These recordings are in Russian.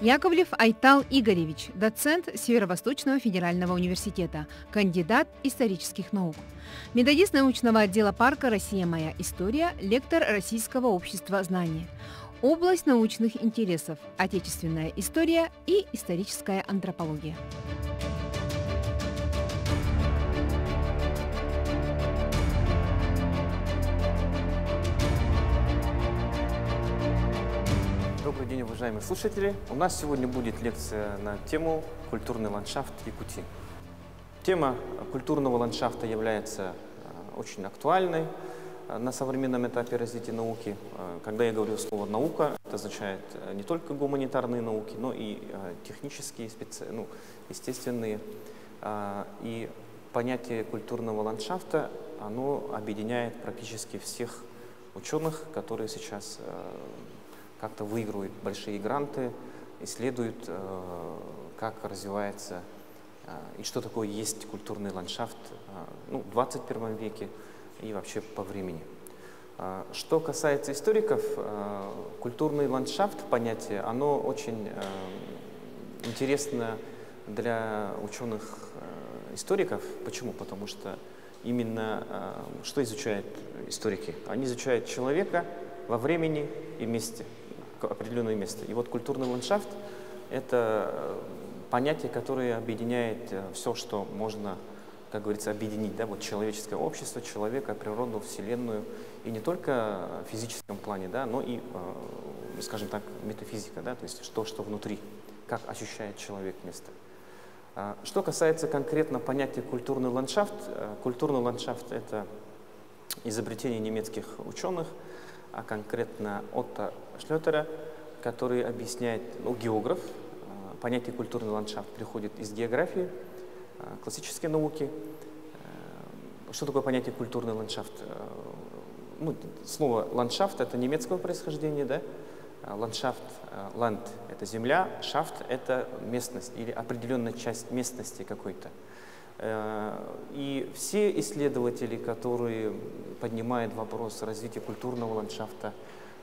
Яковлев Айтал Игоревич, доцент Северо-Восточного федерального университета, кандидат исторических наук. Методист научного отдела парка «Россия. Моя история», лектор Российского общества знания. Область научных интересов – отечественная история и историческая антропология. Добрый день, уважаемые слушатели. У нас сегодня будет лекция на тему «Культурный ландшафт Якутии». Тема культурного ландшафта является э, очень актуальной э, на современном этапе развития науки. Э, когда я говорю слово «наука», это означает не только гуманитарные науки, но и технические, специ... ну, естественные. И понятие культурного ландшафта, оно объединяет практически всех ученых, которые сейчас как-то выигрывают большие гранты, исследуют, э, как развивается э, и что такое есть культурный ландшафт э, ну, в 21 веке и вообще по времени. Что касается историков, культурный ландшафт, понятие, оно очень интересно для ученых-историков. Почему? Потому что именно что изучают историки? Они изучают человека во времени и месте определенное место. И вот культурный ландшафт – это э, понятие, которое объединяет э, все, что можно, как говорится, объединить. Да? Вот человеческое общество, человека, природу, вселенную. И не только в физическом плане, да, но и, э, скажем так, метафизика, да? то есть то, что внутри, как ощущает человек место. А, что касается конкретно понятия культурный ландшафт, культурный ландшафт – это изобретение немецких ученых – а конкретно Отто Шлеттера, который объясняет, ну, географ, э, понятие культурный ландшафт приходит из географии, э, классические науки. Э, что такое понятие культурный ландшафт? Ну, слово ландшафт это немецкого происхождения, да? Ландшафт, ланд – это земля, шафт – это местность или определенная часть местности какой-то. Э, и все исследователи, которые поднимают вопрос развития культурного ландшафта,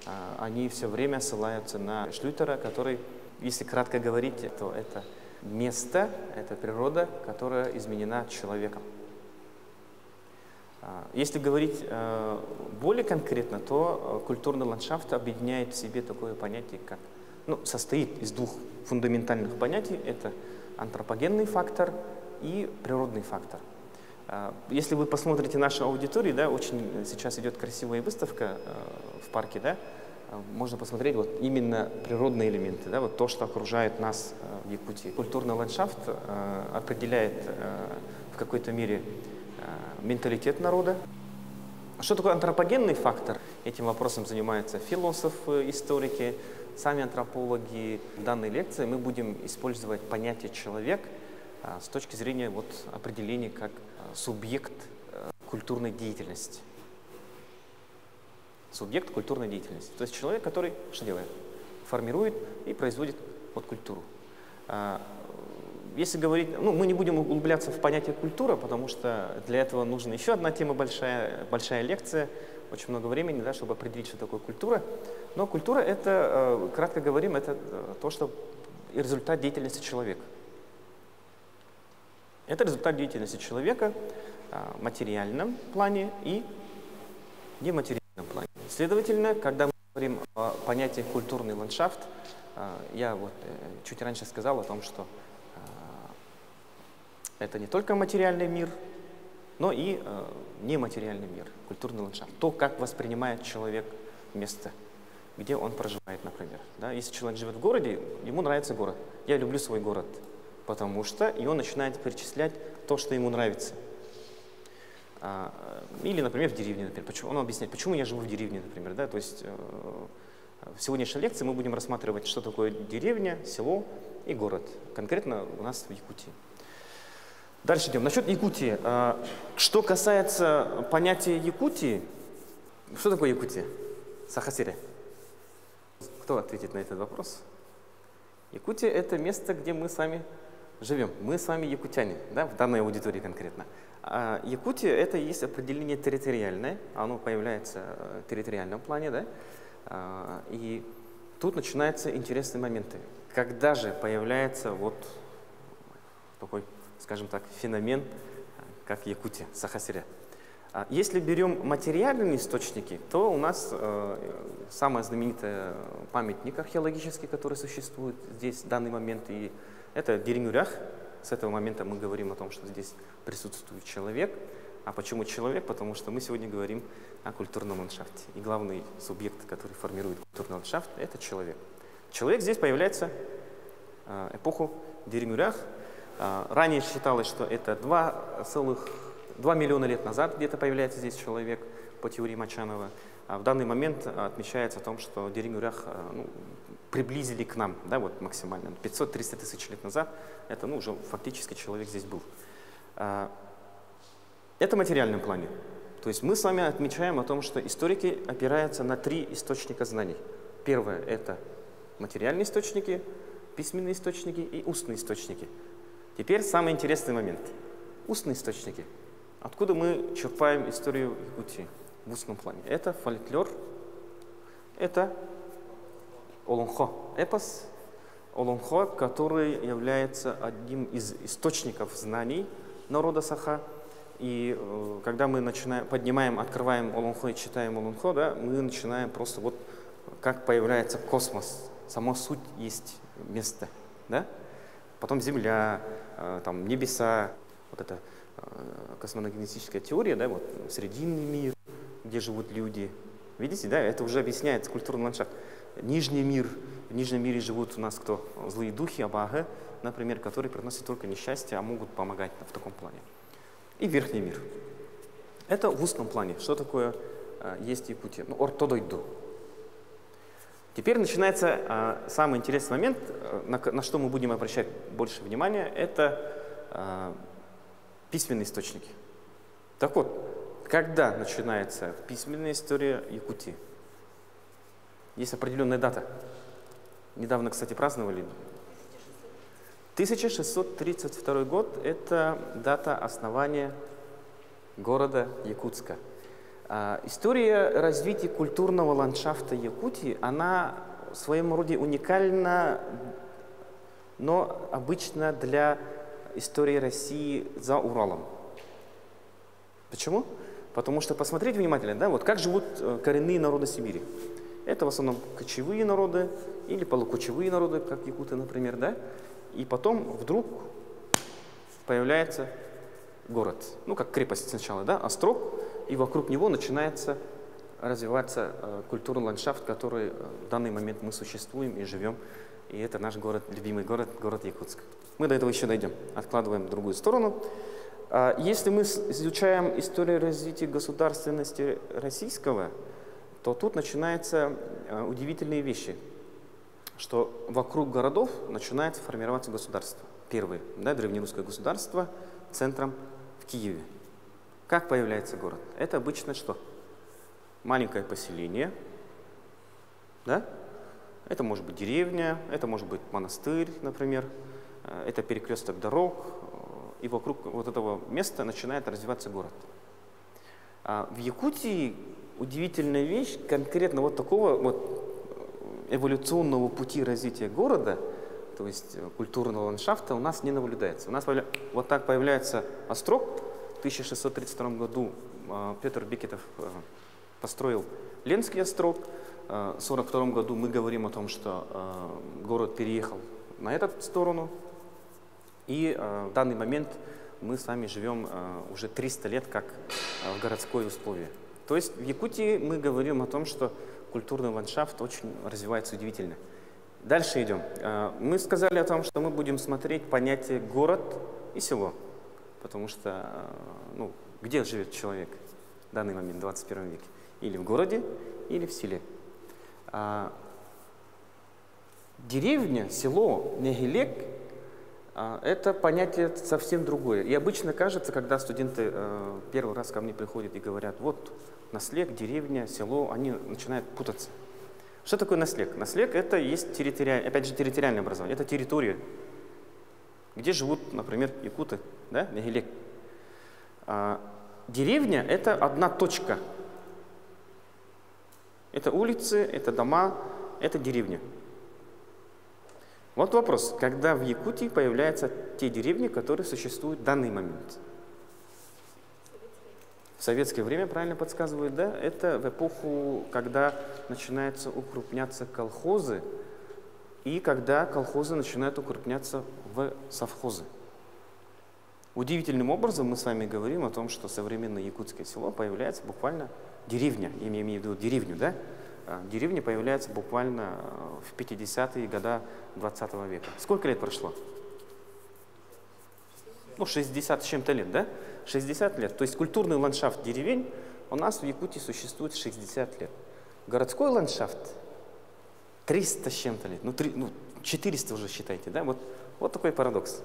э, они все время ссылаются на Шлютера, который, если кратко говорить, то это место, это природа, которая изменена человеком. Э, если говорить более конкретно, то культурный ландшафт объединяет в себе такое понятие, как ну, состоит из двух фундаментальных понятий. Это антропогенный фактор – и природный фактор. А, если вы посмотрите нашу аудиторию, да, очень сейчас идет красивая выставка э, в парке, да, а, можно посмотреть вот именно природные элементы, да, вот то, что окружает нас э, в Якутии. Культурный ландшафт э, определяет в какой-то мере менталитет народа. Что такое антропогенный фактор? Этим вопросом занимаются философы, историки, сами антропологи. В данной лекции мы будем использовать понятие «человек» с точки зрения вот, определения как а, субъект э, культурной деятельности. Субъект культурной деятельности. То есть человек, который что делает? Формирует и производит вот культуру. А, если говорить, ну, мы не будем углубляться в понятие культура, потому что для этого нужна еще одна тема большая, большая лекция, очень много времени, да, чтобы определить, что такое культура. Но культура это, э, кратко говорим, это э, то, что результат деятельности человека. Это результат деятельности человека а, в материальном плане и нематериальном плане. Следовательно, когда мы говорим о понятии культурный ландшафт, а, я вот э, чуть раньше сказал о том, что а, это не только материальный мир, но и нематериальный мир, культурный ландшафт. То, как воспринимает человек место, где он проживает, например. Да? Если человек живет в городе, ему нравится город. Я люблю свой город потому что, и он начинает перечислять то, что ему нравится. А, или, например, в деревне, например. Почему, он объясняет, почему я живу в деревне, например. Да? То есть э, в сегодняшней лекции мы будем рассматривать, что такое деревня, село и город. Конкретно у нас в Якутии. Дальше идем. Насчет Якутии. А, что касается понятия Якутии, что такое Якутия? Сахасире. Кто ответит на этот вопрос? Якутия – это место, где мы с вами живем. Мы с вами якутяне, да, в данной аудитории конкретно. А Якутия – это есть определение территориальное, оно появляется в территориальном плане, да, а, и тут начинаются интересные моменты. Когда же появляется вот такой, скажем так, феномен, как Якутия, Сахасиря? А если берем материальные источники, то у нас э, самый знаменитый памятник археологический, который существует здесь в данный момент, и это Деринюрях. С этого момента мы говорим о том, что здесь присутствует человек. А почему человек? Потому что мы сегодня говорим о культурном ландшафте. И главный субъект, который формирует культурный ландшафт, это человек. Человек здесь появляется э, эпоху Деринюрях. Э, ранее считалось, что это два целых 2 миллиона лет назад где-то появляется здесь человек по теории Мачанова. А в данный момент отмечается о том, что Деринюрях э, ну, приблизили к нам, да, вот максимально. 500-300 тысяч лет назад это ну, уже фактически человек здесь был. А, это в материальном плане. То есть мы с вами отмечаем о том, что историки опираются на три источника знаний. Первое – это материальные источники, письменные источники и устные источники. Теперь самый интересный момент. Устные источники – Откуда мы черпаем историю Якутии в устном плане? Это фольклор, это Олонхо, эпос Олонхо, который является одним из источников знаний народа Саха. И э, когда мы начинаем, поднимаем, открываем Олонхо и читаем Олонхо, да, мы начинаем просто вот как появляется космос, сама суть есть место, да? Потом Земля, э, там небеса, вот это Э, космоногенетическая теория, да, вот срединный мир, где живут люди. Видите, да, это уже объясняет культурный ландшафт. Нижний мир, в нижнем мире живут у нас кто? Злые духи, абага, например, которые приносят только несчастье, а могут помогать в таком плане. И верхний мир. Это в узком плане. Что такое э, есть Якутия? Ну, ортодойду. Теперь начинается э, самый интересный момент, э, на, на что мы будем обращать больше внимания, это э, письменные источники. Так вот, когда начинается письменная история Якутии? Есть определенная дата. Недавно, кстати, праздновали. 1632 год – это дата основания города Якутска. А, история развития культурного ландшафта Якутии, она в своем роде уникальна, но обычно для истории России за Уралом. Почему? Потому что посмотреть внимательно, да, вот как живут э, коренные народы Сибири. Это в основном кочевые народы или полукочевые народы, как якуты, например, да. И потом вдруг появляется город, ну как крепость сначала, да, острог, и вокруг него начинается развиваться э, культурный ландшафт, который э, в данный момент мы существуем и живем. И это наш город, любимый город, город Якутск. Мы до этого еще дойдем, откладываем в другую сторону. А, если мы изучаем историю развития государственности российского, то тут начинаются а, удивительные вещи, что вокруг городов начинает формироваться государство. Первое, да, древнерусское государство центром в Киеве. Как появляется город? Это обычно что? Маленькое поселение, да? Это может быть деревня, это может быть монастырь, например, Э, это перекресток дорог, э, и вокруг вот этого места начинает развиваться город. А в Якутии удивительная вещь, конкретно вот такого вот эволюционного пути развития города, то есть культурного ландшафта у нас не наблюдается. У нас вот так появляется острог. В 1632 году э, Петр Бекетов построил Ленский острог. В 1942 году мы говорим о том, что город переехал на эту сторону, и э, в данный момент мы с вами живем э, уже 300 лет как э, в городской условии. То есть в Якутии мы говорим о том, что культурный ландшафт очень развивается удивительно. Дальше идем. Э, мы сказали о том, что мы будем смотреть понятие город и село. Потому что, э, ну, где живет человек в данный момент, в 21 веке? Или в городе, или в селе. А, деревня, село, негелек а, это понятие совсем другое. И обычно кажется, когда студенты э, первый раз ко мне приходят и говорят, вот наслег, деревня, село, они начинают путаться. Что такое наслег? Наслег – это есть территориальное, опять же, территориальное образование, это территория, где живут, например, якуты, да, Нагилек. А, деревня – это одна точка. Это улицы, это дома, – это деревня. Вот вопрос, когда в Якутии появляются те деревни, которые существуют в данный момент? В советское время, правильно подсказывают, да? Это в эпоху, когда начинаются укрупняться колхозы, и когда колхозы начинают укрупняться в совхозы. Удивительным образом мы с вами говорим о том, что современное якутское село появляется буквально деревня, я имею в виду деревню, да? А, деревня появляется буквально в 50-е годы 20 века. Сколько лет прошло? Ну, 60 с чем-то лет, да? 60 лет. То есть культурный ландшафт деревень у нас в Якутии существует 60 лет. Городской ландшафт 300 с чем-то лет. Ну, 3, ну, 400 уже считайте, да? Вот, вот такой парадокс.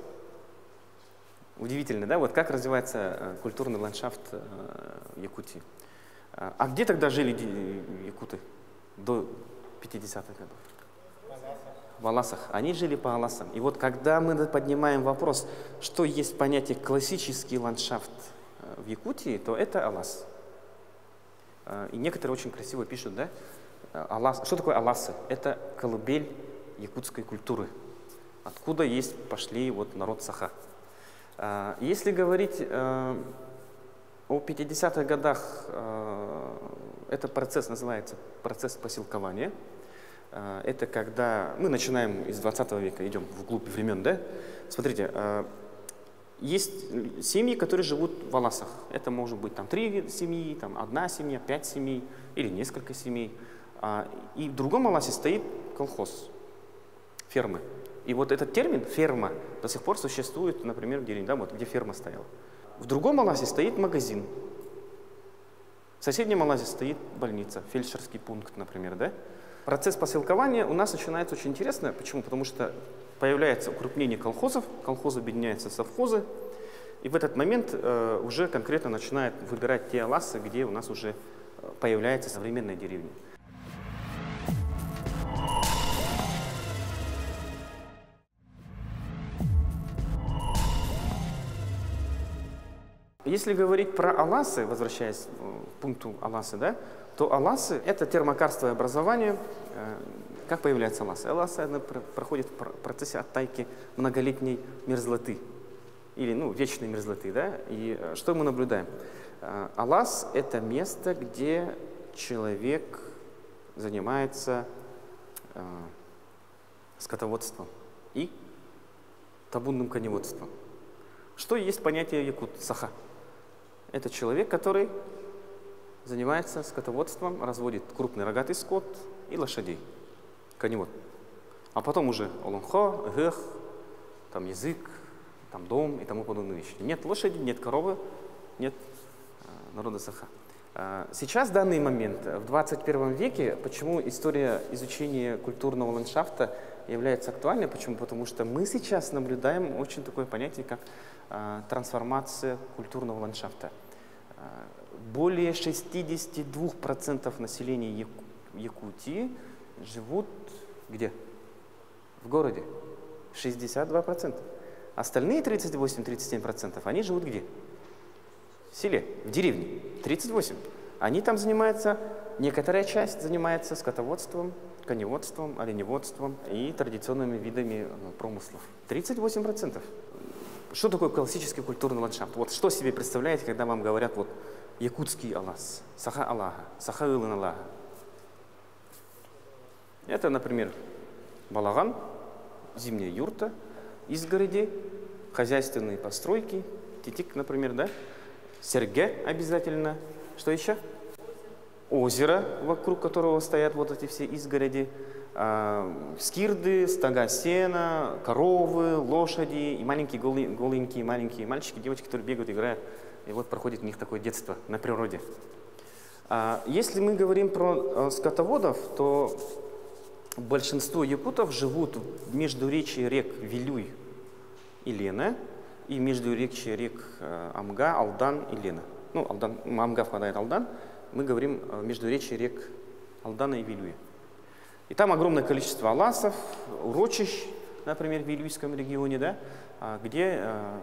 Удивительно, да? Вот как развивается э, культурный ландшафт э, Якутии. А, а где тогда жили якуты до 50-х годов? В Аласах. Они жили по Аласам. И вот когда мы поднимаем вопрос, что есть понятие классический ландшафт э, в Якутии, то это Алас. И некоторые очень красиво пишут, да? Алас. Что такое Аласы? Это колыбель якутской культуры. Откуда есть пошли вот народ Саха. Если говорить э, о 50-х годах, э, этот процесс называется процесс поселкования. Э, это когда мы начинаем из 20 века, идем вглубь времен, да? Смотрите, есть семьи, которые живут в Аласах. Это может быть там три семьи, там одна семья, пять семей или несколько семей. А, и в другом Аласе стоит колхоз, фермы. И вот этот термин «ферма» до сих пор существует, например, в деревне, да, вот где ферма стояла. В другом Аласе стоит магазин. В соседнем Аласе стоит больница, фельдшерский пункт, например, да? Процесс поселкования у нас начинается очень интересно. Почему? Потому что появляется укрупнение колхозов, колхозы объединяются в совхозы, и в этот момент э, уже конкретно начинают выбирать те аласы, где у нас уже э, появляется современная деревня. Если говорить про аласы, возвращаясь э, к пункту аласы, да, то аласы – это термокарстовое образование. Э, как появляются аласы? Аласы проходят в процессе оттайки многолетней мерзлоты или ну, вечной мерзлоты. Да? И э, что мы наблюдаем? Алас – это место, где человек занимается скотоводством и табунным коневодством. Что есть понятие якут, саха? Это человек, который занимается скотоводством, разводит крупный рогатый скот и лошадей, коневод. А потом уже олонхо, гэх, там язык, там дом и тому подобные вещи. Нет лошади, нет коровы, нет э, народа саха. А, сейчас, в данный момент, в 21 веке, почему история изучения культурного ландшафта является актуальной? Почему? Потому что мы сейчас наблюдаем очень такое понятие, как а, трансформация культурного ландшафта. Более 62% населения Якутии живут где? В городе. 62%. Остальные 38-37% они живут где? В селе, в деревне. 38. Они там занимаются, некоторая часть занимается скотоводством, коневодством, оленеводством и традиционными видами ну, промыслов. 38%. Что такое классический культурный ландшафт? Вот что себе представляете, когда вам говорят вот якутский Аллас, Саха Аллаха, Саха Илын Аллаха? Это, например, балаган, зимняя юрта, изгороди, хозяйственные постройки, титик, например, да? Серге обязательно. Что еще? Озеро, вокруг которого стоят вот эти все изгороди. А, скирды, стога сена, коровы, лошади и маленькие голенькие маленькие мальчики, девочки, которые бегают, играют. И вот проходит у них такое детство на природе. А, если мы говорим про э, скотоводов, то большинство якутов живут в междуречии рек Вилюй и Лена и междуречии рек э, Амга, Алдан и Лена. Ну, Алдан, Амга впадает Алдан, мы говорим в междуречии рек Алдана и Вилюя. И там огромное количество аласов, урочищ, например, в Вильюйском регионе, да, а, где э,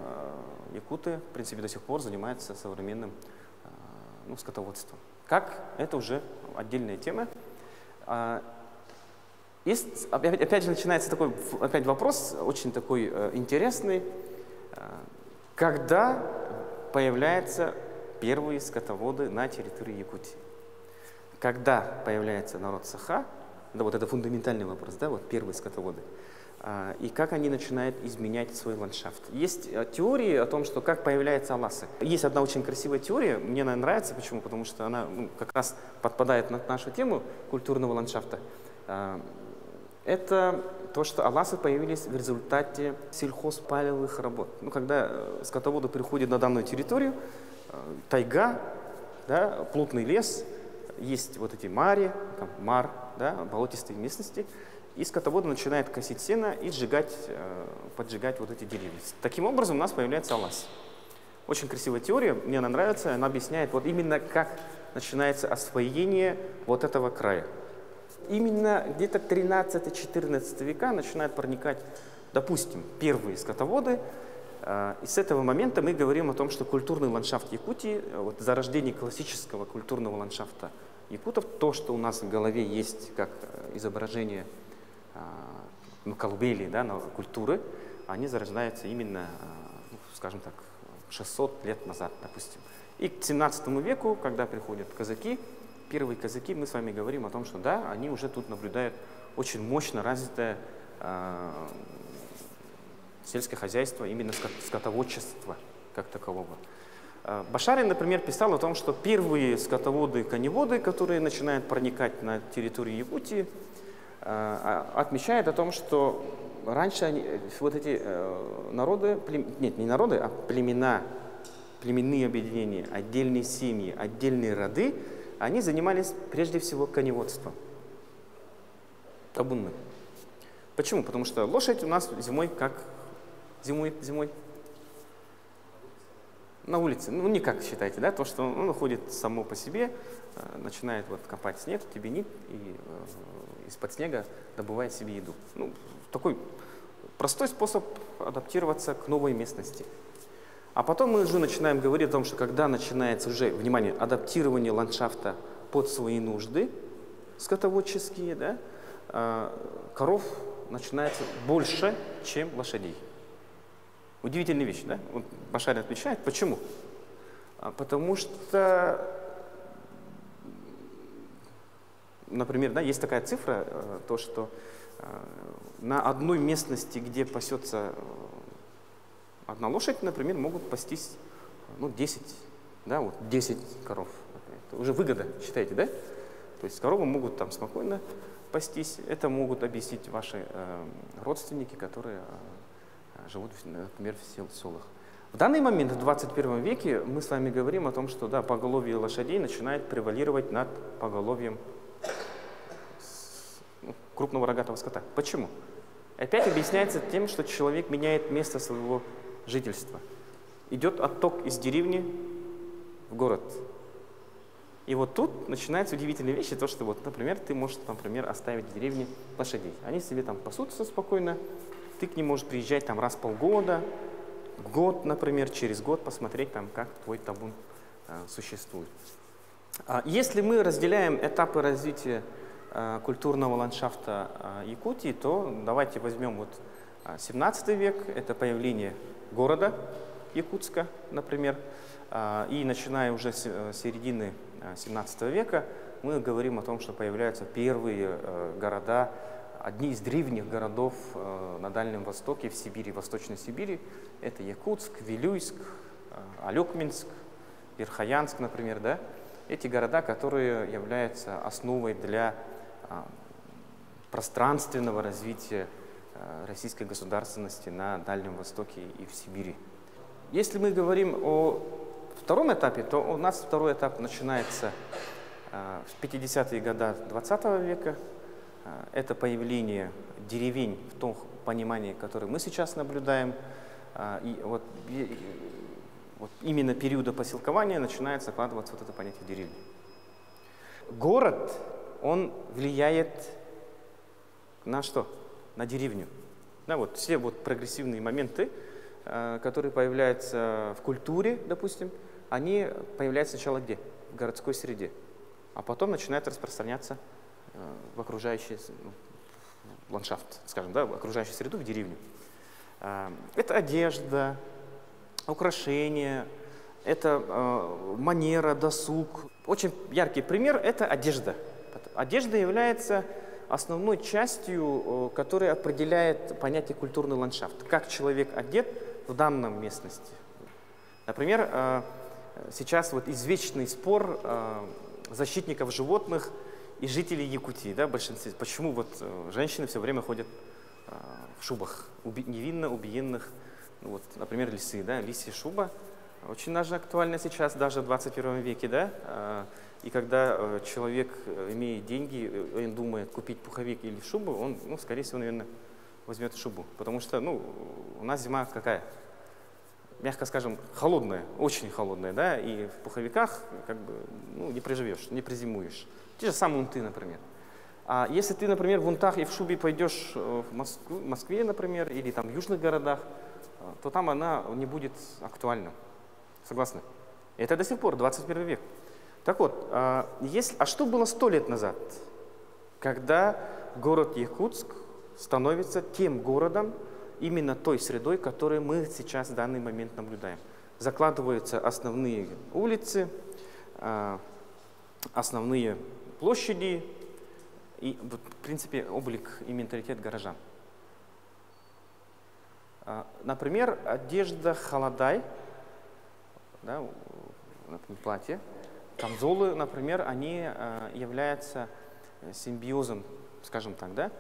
якуты, в принципе, до сих пор занимаются современным э, ну, скотоводством. Как? Это уже отдельная тема. А, Есть, опять же, начинается такой опять вопрос, очень такой э, интересный. Когда появляются первые скотоводы на территории Якутии? Когда появляется народ Саха, да, вот это фундаментальный вопрос, да, вот первые скотоводы, и как они начинают изменять свой ландшафт. Есть э, теории о том, что как появляются аласы. Есть одна очень красивая теория, мне она нравится, почему? Потому что она ну, как раз подпадает на нашу тему культурного ландшафта. Э, это то, что аласы появились в результате сельхозпалевых работ. Ну, когда э, скотоводы приходят на данную территорию, э, тайга, да, плотный лес, есть вот эти мари, там, мар, да, болотистые местности, и скотоводы начинают косить сено и сжигать, э, поджигать вот эти деревья. Таким образом у нас появляется алас. Очень красивая теория, мне она нравится, она объясняет вот именно как начинается освоение вот этого края именно где-то 13-14 века начинают проникать, допустим, первые скотоводы. А, и с этого момента мы говорим о том, что культурный ландшафт Якутии, вот зарождение классического культурного ландшафта якутов, то, что у нас в голове есть как э, изображение ну, колыбели да, культуры, они зарождаются именно, а, ну, скажем так, 600 лет назад, допустим. И к 17 веку, когда приходят казаки, первые казаки, мы с вами говорим о том, что да, они уже тут наблюдают очень мощно развитое э, сельское хозяйство, именно скотоводчество как такового. А, Башарин, например, писал о том, что первые скотоводы-коневоды, которые начинают проникать на территорию Якутии, а, отмечают о том, что раньше они, вот эти э, народы, нет, не народы, а племена, племенные объединения, отдельные семьи, отдельные роды – они занимались прежде всего коневодством, табунным. Почему? Потому что лошадь у нас зимой как? Зимой, зимой? На улице. Ну, не как считаете, да? То, что он ходит само по себе, э, начинает вот копать снег, тебенит и э, из-под снега добывает себе еду. Ну, такой простой способ адаптироваться к новой местности. А потом мы уже начинаем говорить о том, что когда начинается уже, внимание, адаптирование ландшафта под свои нужды, скотоводческие, да, а, коров начинается больше, чем лошадей. Удивительная вещь, да? Вот Башарин отвечает. Почему? А, потому что, например, да, есть такая цифра, э, то, что э, на одной местности, где пасется одна лошадь, например, могут пастись ну, 10, да, вот 10 коров. Это уже выгода, считаете, да? То есть коровы могут там спокойно пастись. Это могут объяснить ваши э, родственники, которые э, живут, например, в сел, селах. В данный момент, в 21 веке, мы с вами говорим о том, что да, поголовье лошадей начинает превалировать над поголовьем ну, крупного рогатого скота. Почему? Опять объясняется тем, что человек меняет место своего жительства. Идет отток из деревни в город. И вот тут начинаются удивительные вещи, то, что вот, например, ты можешь, например, оставить в деревне лошадей. Они себе там пасутся спокойно, ты к ним можешь приезжать там раз в полгода, год, например, через год посмотреть там, как твой табун э, существует. А если мы разделяем этапы развития э, культурного ландшафта э, Якутии, то давайте возьмем вот 17 век, это появление города Якутска, например, а, и начиная уже с э, середины 17 э, века мы говорим о том, что появляются первые э, города, одни из древних городов на Дальнем Востоке, в Сибири, Восточной Сибири. Это Якутск, Вилюйск, Алекминск, Верхоянск, например. Да? Эти города, которые являются основой для а, пространственного развития Э, российской государственности на Дальнем Востоке и в Сибири. Если мы говорим о втором этапе, то у нас второй этап начинается э, в 50-е годы 20 века. Э, это появление деревень в том понимании, которое мы сейчас наблюдаем. И вот, и, вот именно периода поселкования начинает закладываться вот это понятие деревни. Город, он влияет на что? на деревню. Да, вот все вот прогрессивные моменты, э, которые появляются в культуре, допустим, они появляются сначала где? В городской среде, а потом начинают распространяться э, в окружающие, ну, ландшафт, скажем, да, окружающую среду в деревню. Э, это одежда, украшения, это э, манера, досуг. Очень яркий пример – это одежда. Одежда является основной частью, которая определяет понятие культурный ландшафт. Как человек одет в данном местности. Например, сейчас вот извечный спор защитников животных и жителей Якутии, да, большинстве. Почему вот э, женщины все время ходят э, в шубах, уби невинно убиенных, ну, вот, например, лисы, да, лисья шуба, очень даже актуальна сейчас, даже в 21 веке, да, э, и когда человек, имеет деньги, он думает купить пуховик или шубу, он, ну, скорее всего, наверное, возьмет шубу, потому что, ну, у нас зима какая? Мягко скажем, холодная, очень холодная, да, и в пуховиках как бы ну, не приживешь, не призимуешь. Те же самые унты, например. А если ты, например, в унтах и в шубе пойдешь э, в Москву, Москве, например, или там в южных городах, э, то там она не будет актуальна. Согласны? Это до сих пор, 21 век. Так вот, а, если, а что было сто лет назад, когда город Якутск становится тем городом, именно той средой, которую мы сейчас в данный момент наблюдаем. Закладываются основные улицы, а, основные площади и, в принципе, облик и менталитет горожан. А, например, одежда холодай, да, например, платье, камзолы, например, они а, являются симбиозом, скажем так, да,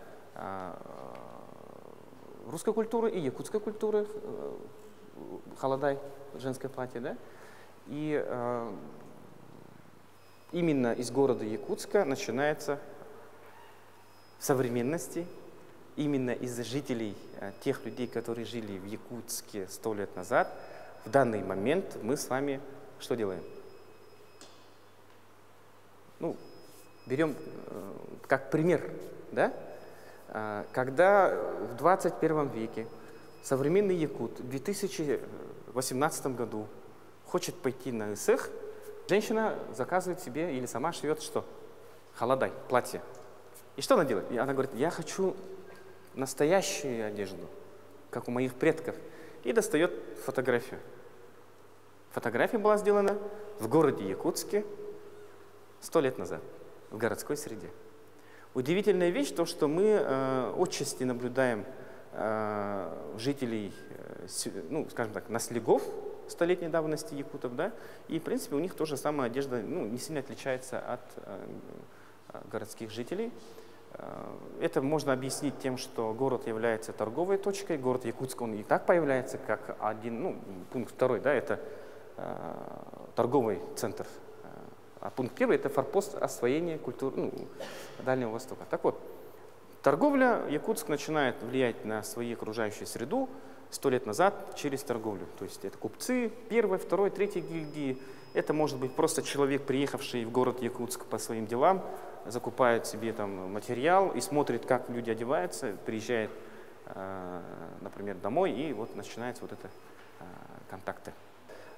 русской культуры и якутской культуры, э, холодай, женское платье, да? И э, именно из города Якутска начинается в современности, именно из жителей, э, тех людей, которые жили в Якутске сто лет назад, в данный момент мы с вами что делаем? Ну, берем э, как пример, да? А, когда в 21 веке современный якут в 2018 году хочет пойти на ИСЭХ, женщина заказывает себе или сама шьет что? Холодай, платье. И что она делает? И она говорит, я хочу настоящую одежду, как у моих предков. И достает фотографию. Фотография была сделана в городе Якутске сто лет назад, в городской среде. Удивительная вещь то, что мы э, отчасти наблюдаем э, жителей, э, ну, скажем так, наслегов столетней давности якутов, да, и, в принципе, у них тоже самая одежда ну, не сильно отличается от э, городских жителей. Э, это можно объяснить тем, что город является торговой точкой, город Якутск, он и так появляется как один, ну, пункт второй, да, это э, торговый центр а пункт первый – это форпост освоения культуры ну, Дальнего Востока. Так вот, торговля, Якутск начинает влиять на свою окружающую среду сто лет назад через торговлю. То есть это купцы первой, второй, третьей гильдии. Это может быть просто человек, приехавший в город Якутск по своим делам, закупает себе там материал и смотрит, как люди одеваются, приезжает, э, например, домой, и вот начинается вот это э, контакты.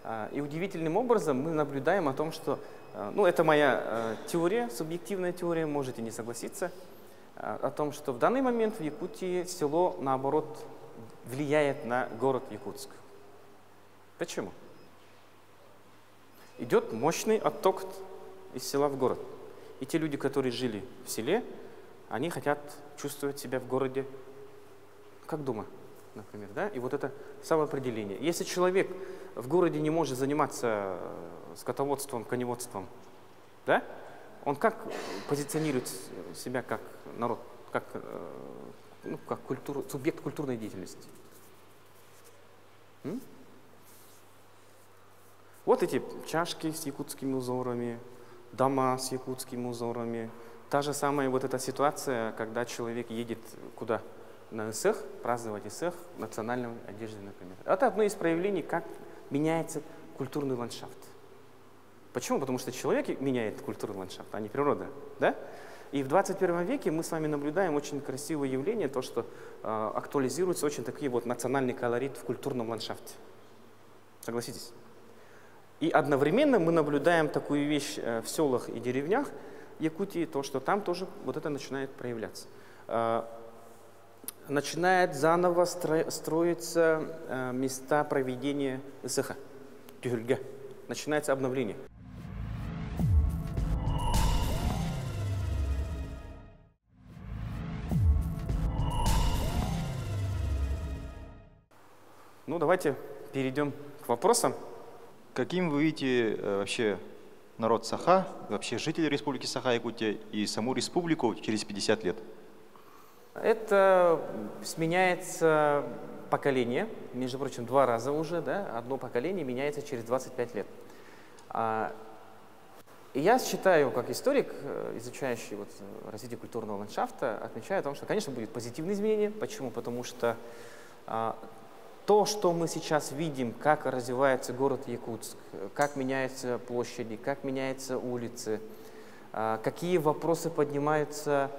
А, и удивительным образом мы наблюдаем о том, что, ну это моя а, теория, субъективная теория, можете не согласиться, о том, что в данный момент в Якутии село, наоборот, влияет на город Якутск. Почему? Идет мощный отток из села в город. И те люди, которые жили в селе, они хотят чувствовать себя в городе как дома например, да, и вот это самоопределение. Если человек в городе не может заниматься э, скотоводством, коневодством, да, он как позиционирует себя как народ, как, э, ну, как культур, субъект культурной деятельности? М? Вот эти чашки с якутскими узорами, дома с якутскими узорами. Та же самая вот эта ситуация, когда человек едет куда? На ИСЭХ, праздновать ИСЭХ национальной одежды, например. Это одно из проявлений, как меняется культурный ландшафт. Почему? Потому что человек меняет культурный ландшафт, а не природа. Да? И в 21 веке мы с вами наблюдаем очень красивое явление, то, что э, актуализируется очень такие вот национальный колорит в культурном ландшафте. Согласитесь? И одновременно мы наблюдаем такую вещь э, в селах и деревнях Якутии, то, что там тоже вот это начинает проявляться. Начинает заново строиться э, места проведения СХ, тюрьга. Начинается обновление. Ну, давайте перейдем к вопросам. Каким вы видите э, вообще народ Саха, вообще жители Республики Саха-Якутия и саму республику через 50 лет? Это сменяется поколение, между прочим, два раза уже, да, одно поколение меняется через 25 лет. А, и я считаю, как историк, э, изучающий вот развитие культурного ландшафта, отмечаю о том, что, конечно, будет позитивное изменение. Почему? Потому что а, то, что мы сейчас видим, как развивается город Якутск, как меняются площади, как меняются улицы, а, какие вопросы поднимаются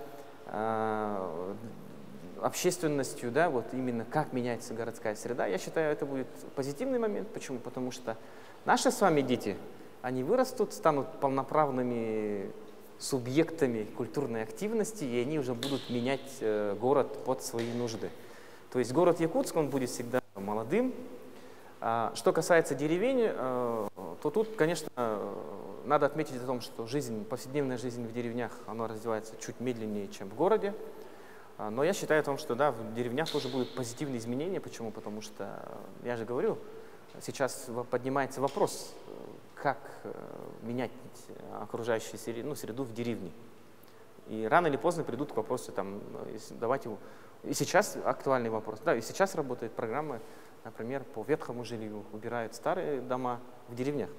общественностью, да, вот именно как меняется городская среда, я считаю, это будет позитивный момент. Почему? Потому что наши с вами дети, они вырастут, станут полноправными субъектами культурной активности, и они уже будут менять э, город под свои нужды. То есть город Якутск, он будет всегда молодым. А, что касается деревень, э, то тут, конечно, надо отметить о том, что жизнь, повседневная жизнь в деревнях, она развивается чуть медленнее, чем в городе. А, но я считаю о том, что да, в деревнях тоже будут позитивные изменения. Почему? Потому что, я же говорю, сейчас поднимается вопрос, как э, менять окружающую среду, ну, среду в деревне. И рано или поздно придут к вопросу, там, давайте и сейчас актуальный вопрос. Да, и сейчас работает программа, например, по ветхому жилью. Убирают старые дома в деревнях.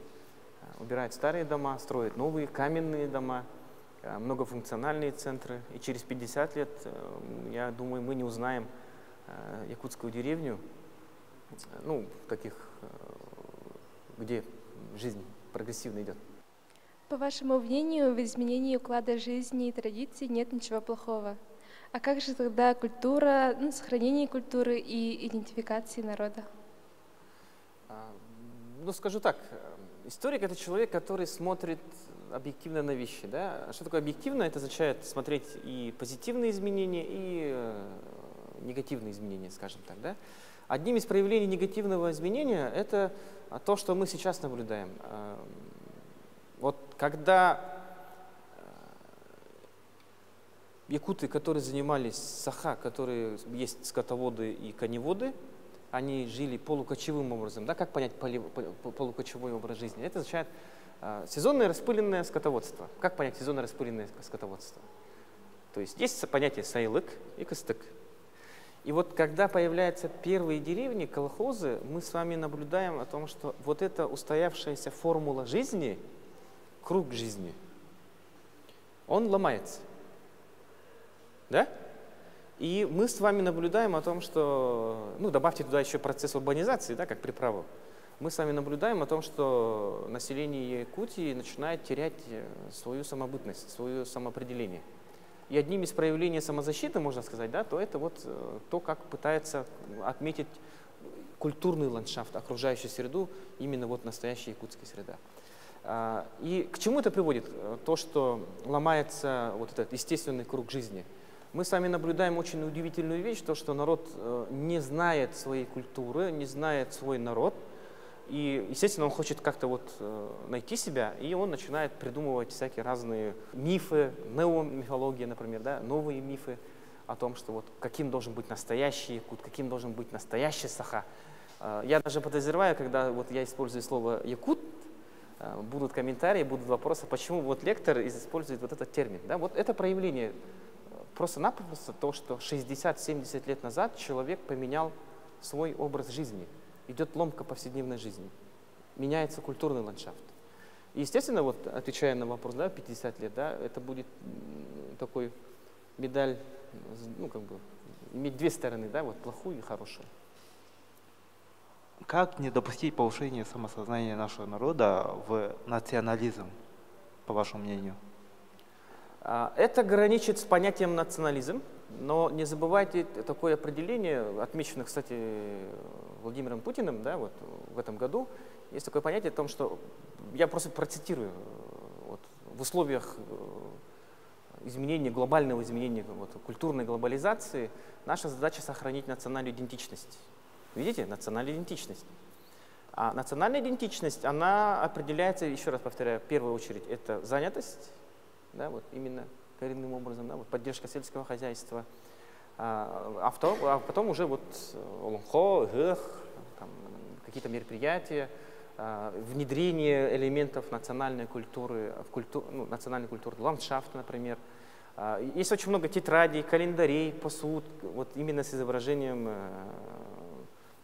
Э, убирают старые дома, строят новые каменные дома, э, многофункциональные центры. И через 50 лет, э, я думаю, мы не узнаем якутскую деревню, ну, таких, где жизнь прогрессивно идет. По вашему мнению, в изменении уклада жизни и традиций нет ничего плохого. А как же тогда культура, ну, сохранение культуры и идентификации народа? Ну, скажу так, историк — это человек, который смотрит объективно на вещи. Да? Что такое объективно? Это означает смотреть и позитивные изменения, и э, негативные изменения, скажем так. Да? Одним из проявлений негативного изменения — это то, что мы сейчас наблюдаем. Э, вот когда якуты, которые занимались саха, которые есть скотоводы и коневоды, они жили полукочевым образом. Да, как понять полукочевой образ жизни? Это означает э, сезонное распыленное скотоводство. Как понять сезонное распыленное скотоводство? То есть есть понятие сайлык и костык. И вот когда появляются первые деревни, колхозы, мы с вами наблюдаем о том, что вот эта устоявшаяся формула жизни, круг жизни, он ломается. Да? И мы с вами наблюдаем о том, что, ну, добавьте туда еще процесс урбанизации, да, как приправу. Мы с вами наблюдаем о том, что население Якутии начинает терять э, свою самобытность, свое самоопределение. И одним из проявлений самозащиты, можно сказать, да, то это вот э, то, как пытается отметить культурный ландшафт, окружающую среду, именно вот настоящая якутская среда. А, и к чему это приводит? То, что ломается вот этот естественный круг жизни – мы с вами наблюдаем очень удивительную вещь, то, что народ э, не знает своей культуры, не знает свой народ, и, естественно, он хочет как-то вот э, найти себя, и он начинает придумывать всякие разные мифы, неомифология, например, да, новые мифы о том, что вот каким должен быть настоящий якут, каким должен быть настоящий саха. Э, я даже подозреваю, когда вот я использую слово якут, будут комментарии, будут вопросы, почему вот лектор использует вот этот термин. Да? Вот это проявление Просто-напросто то, что 60-70 лет назад человек поменял свой образ жизни. Идет ломка повседневной жизни. Меняется культурный ландшафт. И, естественно, вот отвечая на вопрос, да, 50 лет, да, это будет такой медаль, ну, как бы, иметь две стороны, да, вот плохую и хорошую. Как не допустить повышения самосознания нашего народа в национализм, по вашему мнению? А, это граничит с понятием национализм, но не забывайте такое определение, отмечено, кстати, Владимиром Путиным да, вот, в этом году. Есть такое понятие о том, что, я просто процитирую, вот, в условиях э, изменения, глобального изменения, вот, культурной глобализации, наша задача сохранить национальную идентичность. Видите, национальная идентичность. А национальная идентичность, она определяется, еще раз повторяю, в первую очередь, это занятость, да, вот именно коренным образом, да, вот поддержка сельского хозяйства, а, а, потом, а потом уже вот лунхо, гэх, какие-то мероприятия, а, внедрение элементов национальной культуры, в культу, ну, национальной культуры, ландшафт, например. А, есть очень много тетрадей, календарей, посуд, вот именно с изображением э,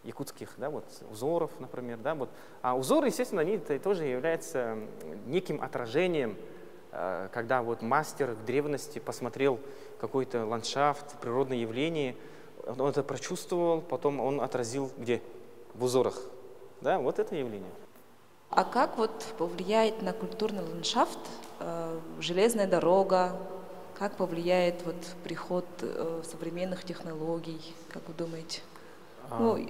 якутских да, вот, узоров, например. Да, вот. А узоры, естественно, они тоже являются неким отражением, э, когда вот мастер в древности посмотрел какой-то ландшафт, природное явление, он это прочувствовал, потом он отразил где? В узорах. Да, вот это явление. А как вот повлияет на культурный ландшафт э, железная дорога? Как повлияет вот приход э, современных технологий? Как вы думаете? А, ну,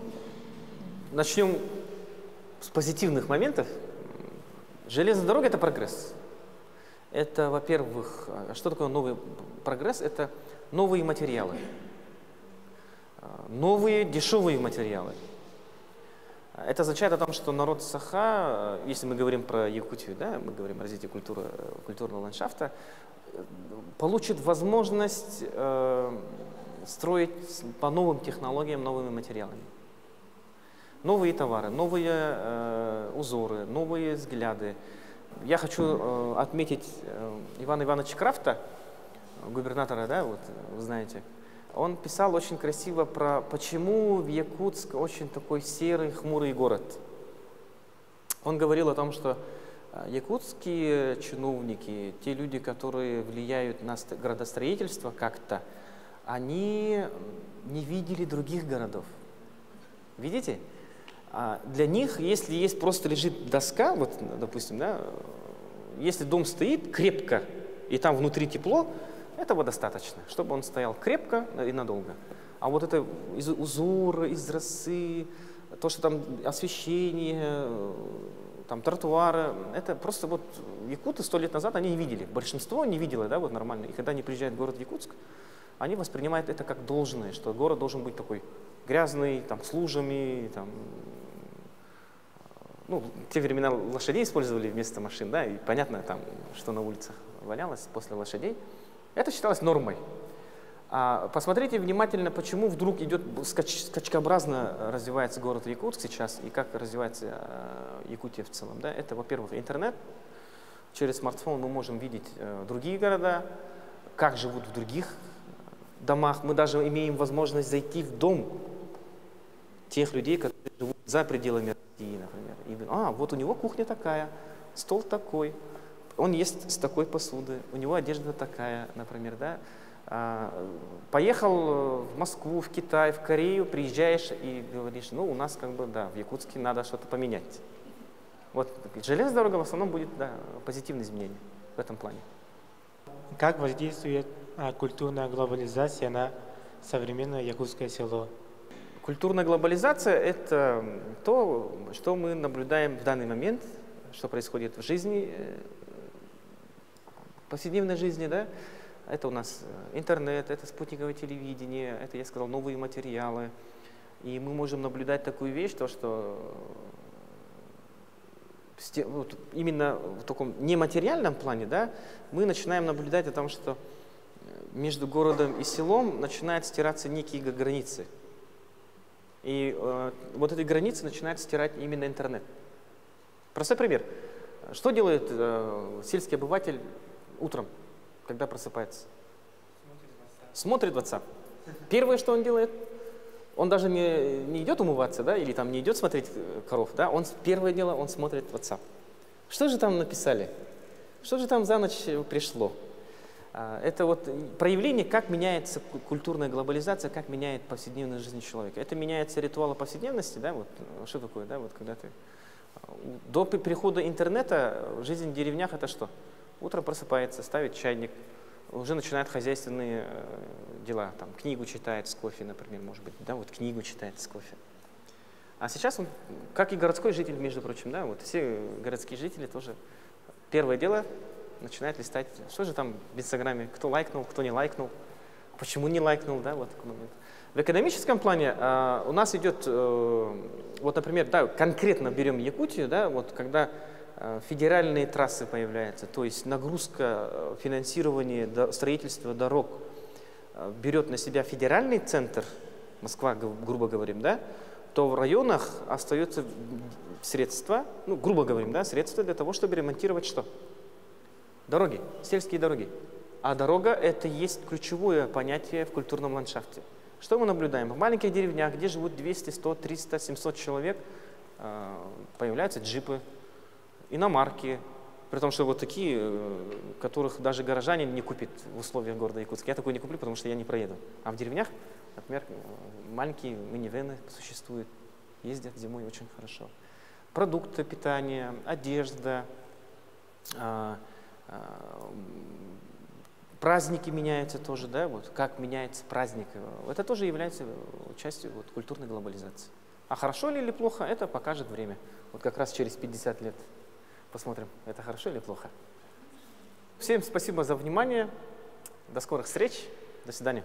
начнем с позитивных моментов. Железная дорога – это прогресс. Это, во-первых, а что такое новый прогресс? Это новые материалы, а, новые дешевые материалы – это означает о том, что народ Саха, если мы говорим про Якутию, да, мы говорим о развитии культуры, культурного ландшафта, получит возможность э, строить по новым технологиям, новыми материалами. Новые товары, новые э, узоры, новые взгляды. Я хочу э, отметить э, Ивана Ивановича Крафта, губернатора, да, вот вы знаете, он писал очень красиво про почему в Якутск очень такой серый, хмурый город. Он говорил о том, что а, якутские чиновники, те люди, которые влияют на градостроительство как-то, они не видели других городов. Видите? А для них, если есть просто лежит доска, вот, допустим, да, если дом стоит крепко, и там внутри тепло, этого достаточно, чтобы он стоял крепко и надолго. А вот это из узора, из росы, то, что там освещение, там тротуары, это просто вот якуты сто лет назад они не видели. Большинство не видело, да, вот нормально. И когда они приезжают в город Якутск, они воспринимают это как должное, что город должен быть такой грязный, там, с лужами, там, ну, те времена лошадей использовали вместо машин, да, и понятно там, что на улицах валялось после лошадей. Это считалось нормой. А посмотрите внимательно, почему вдруг идет скач, скачкообразно развивается город Якутск сейчас и как развивается э, Якутия в целом. Да? Это, во-первых, интернет. Через смартфон мы можем видеть э, другие города, как живут в других домах. Мы даже имеем возможность зайти в дом тех людей, которые живут за пределами России, например. И, а, вот у него кухня такая, стол такой, он ест с такой посуды, у него одежда такая, например, да. А, поехал в Москву, в Китай, в Корею, приезжаешь и говоришь, ну, у нас как бы, да, в Якутске надо что-то поменять. Вот железная дорога в основном будет, да, позитивное изменение в этом плане. Как воздействует а, культурная глобализация на современное якутское село? Культурная глобализация – это то, что мы наблюдаем в данный момент, что происходит в жизни э, повседневной жизни, да, это у нас э, интернет, это спутниковое телевидение, это, я сказал, новые материалы. И мы можем наблюдать такую вещь, то, что э, именно в таком нематериальном плане, да, мы начинаем наблюдать о том, что между городом и селом начинают стираться некие границы. И э, вот эти границы начинает стирать именно интернет. Простой пример. Что делает э, сельский обыватель утром, когда просыпается? Смотрит WhatsApp. Первое, что он делает, он даже не, не идет умываться, да, или там не идет смотреть э, коров, да, он первое дело, он смотрит WhatsApp. Что же там написали? Что же там за ночь пришло? А, это вот проявление, как меняется культурная глобализация, как меняет повседневную жизнь человека. Это меняется ритуалы повседневности, да, вот что такое, да, вот когда ты а, до прихода интернета жизнь в деревнях это что? Утром просыпается, ставит чайник, уже начинает хозяйственные э, дела, там, книгу читает с кофе, например, может быть, да, вот книгу читает с кофе. А сейчас он, как и городской житель, между прочим, да, вот все городские жители тоже, первое дело, начинает листать, что же там в Инстаграме, кто лайкнул, кто не лайкнул, почему не лайкнул, да, вот такой момент. В экономическом плане э, у нас идет, э, вот, например, да, конкретно берем Якутию, да, вот когда э, федеральные трассы появляются, то есть нагрузка э, финансирования до, строительства дорог э, берет на себя федеральный центр, Москва, грубо говорим, да, то в районах остаются средства, ну, грубо говорим, да, средства для того, чтобы ремонтировать что? Дороги, сельские дороги. А дорога – это есть ключевое понятие в культурном ландшафте. Что мы наблюдаем? В маленьких деревнях, где живут 200, 100, 300, 700 человек, э, появляются джипы, иномарки, при том, что вот такие, э, которых даже горожане не купят в условиях города Якутска. Я такой не куплю, потому что я не проеду. А в деревнях, например, маленькие минивены существуют, ездят зимой очень хорошо. Продукты питания, одежда, а, праздники меняются тоже, да, вот как меняется праздник. Это тоже является частью вот, культурной глобализации. А хорошо ли или плохо, это покажет время. Вот как раз через 50 лет посмотрим, это хорошо или плохо. Всем спасибо за внимание. До скорых встреч. До свидания.